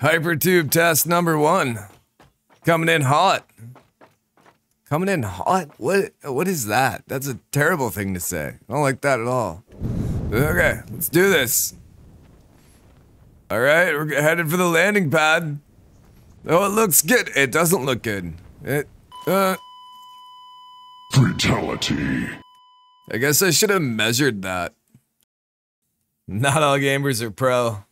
Hypertube test number one. Coming in hot. Coming in hot? What what is that? That's a terrible thing to say. I don't like that at all. Okay, let's do this. Alright, we're headed for the landing pad. Oh, it looks good. It doesn't look good. It uh Fatality. I guess I should have measured that. Not all gamers are pro.